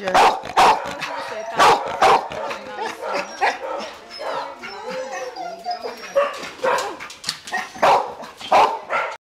倒倒